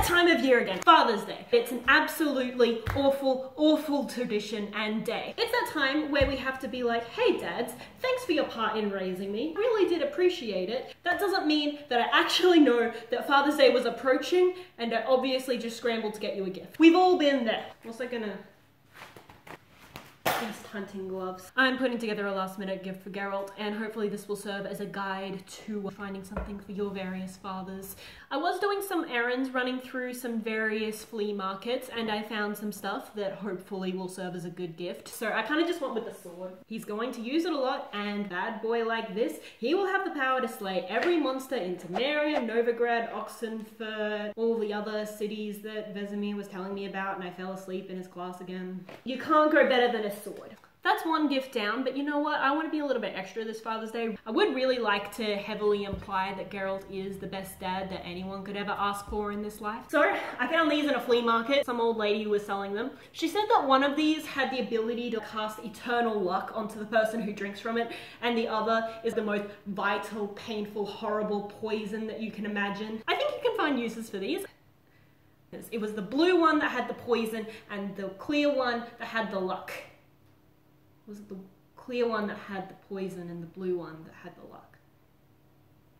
that time of year again, Father's Day. It's an absolutely awful, awful tradition and day. It's that time where we have to be like, hey dads, thanks for your part in raising me. I really did appreciate it. That doesn't mean that I actually know that Father's Day was approaching and I obviously just scrambled to get you a gift. We've all been there. What's Also gonna best hunting gloves. I'm putting together a last minute gift for Geralt and hopefully this will serve as a guide to finding something for your various fathers. I was doing some errands running through some various flea markets and I found some stuff that hopefully will serve as a good gift. So I kind of just went with the sword. He's going to use it a lot and bad boy like this, he will have the power to slay every monster in Temeria, Novigrad, Oxenfurt, all the other cities that Vesemir was telling me about and I fell asleep in his class again. You can't go better than a sword sword. That's one gift down, but you know what? I want to be a little bit extra this Father's Day. I would really like to heavily imply that Geralt is the best dad that anyone could ever ask for in this life. So I found these in a flea market. Some old lady was selling them. She said that one of these had the ability to cast eternal luck onto the person who drinks from it, and the other is the most vital, painful, horrible poison that you can imagine. I think you can find uses for these. It was the blue one that had the poison and the clear one that had the luck was it the clear one that had the poison and the blue one that had the luck?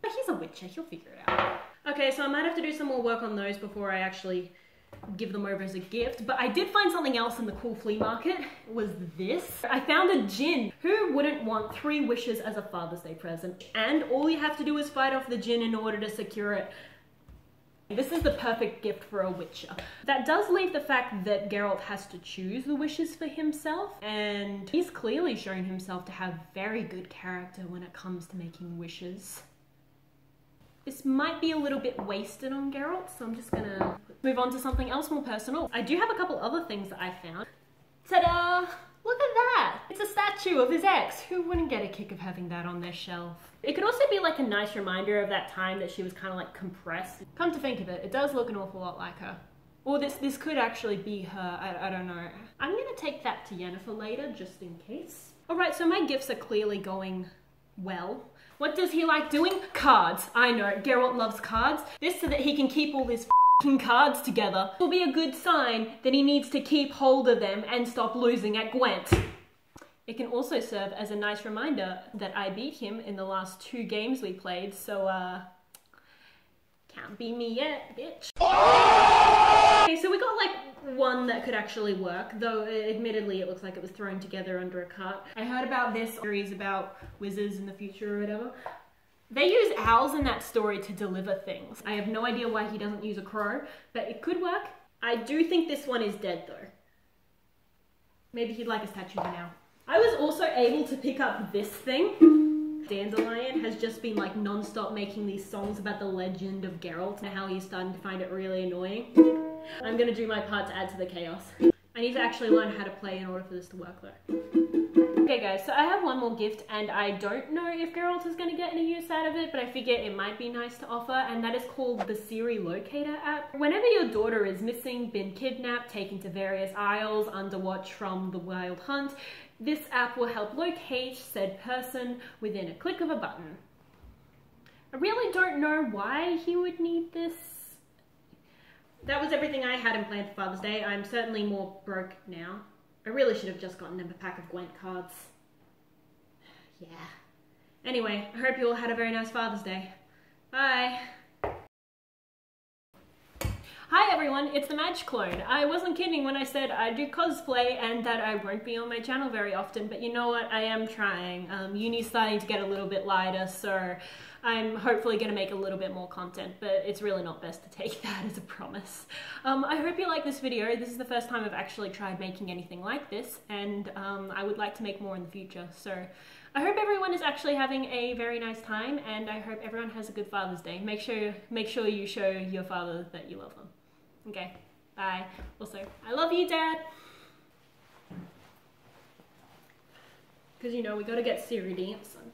But he's a witcher, he'll figure it out. Okay, so I might have to do some more work on those before I actually give them over as a gift. But I did find something else in the cool flea market. It was this. I found a djinn. Who wouldn't want three wishes as a Father's Day present? And all you have to do is fight off the djinn in order to secure it. This is the perfect gift for a witcher. That does leave the fact that Geralt has to choose the wishes for himself, and he's clearly shown himself to have very good character when it comes to making wishes. This might be a little bit wasted on Geralt, so I'm just gonna move on to something else more personal. I do have a couple other things that I found. Ta-da! Look at! It's a statue of his ex. Who wouldn't get a kick of having that on their shelf? It could also be like a nice reminder of that time that she was kind of like compressed. Come to think of it, it does look an awful lot like her. Or this this could actually be her, I, I don't know. I'm gonna take that to Yennefer later, just in case. Alright, so my gifts are clearly going well. What does he like doing? Cards. I know, Geralt loves cards. This so that he can keep all his cards together It will be a good sign that he needs to keep hold of them and stop losing at Gwent. It can also serve as a nice reminder that I beat him in the last two games we played, so uh, can't be me yet, bitch. Okay, so we got like one that could actually work, though admittedly it looks like it was thrown together under a cart. I heard about this series about wizards in the future or whatever. They use owls in that story to deliver things. I have no idea why he doesn't use a crow, but it could work. I do think this one is dead though. Maybe he'd like a statue now. I was also able to pick up this thing. Dandelion has just been like non-stop making these songs about the legend of Geralt and how he's starting to find it really annoying. I'm gonna do my part to add to the chaos. I need to actually learn how to play in order for this to work though. Okay guys, so I have one more gift and I don't know if Geralt is going to get any use out of it, but I figure it might be nice to offer and that is called the Ciri Locator app. Whenever your daughter is missing, been kidnapped, taken to various isles, under watch from the wild hunt, this app will help locate said person within a click of a button. I really don't know why he would need this. That was everything I had in plan for Father's Day. I'm certainly more broke now. I really should have just gotten him a pack of Gwent cards. yeah. Anyway, I hope you all had a very nice Father's Day. Bye. Hi everyone, it's the Madge Clone. I wasn't kidding when I said I do cosplay and that I won't be on my channel very often, but you know what, I am trying. Um, uni's starting to get a little bit lighter, so I'm hopefully going to make a little bit more content, but it's really not best to take that as a promise. Um, I hope you like this video. This is the first time I've actually tried making anything like this, and um, I would like to make more in the future, so I hope everyone is actually having a very nice time, and I hope everyone has a good Father's Day. Make sure, make sure you show your father that you love them. Okay, bye. Also, I love you, Dad. Because, you know, we gotta get Ciri dancing.